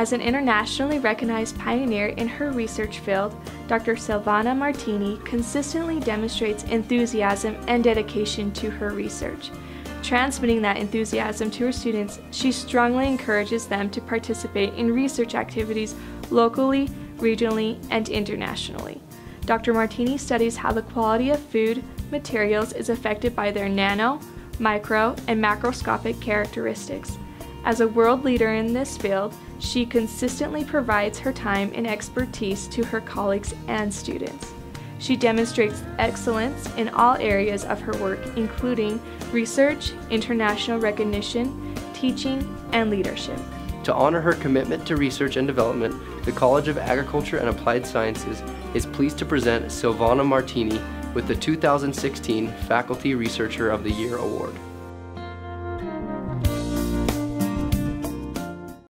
As an internationally recognized pioneer in her research field, Dr. Silvana Martini consistently demonstrates enthusiasm and dedication to her research. Transmitting that enthusiasm to her students, she strongly encourages them to participate in research activities locally, regionally, and internationally. Dr. Martini studies how the quality of food materials is affected by their nano, micro, and macroscopic characteristics. As a world leader in this field, she consistently provides her time and expertise to her colleagues and students. She demonstrates excellence in all areas of her work, including research, international recognition, teaching, and leadership. To honor her commitment to research and development, the College of Agriculture and Applied Sciences is pleased to present Silvana Martini with the 2016 Faculty Researcher of the Year Award.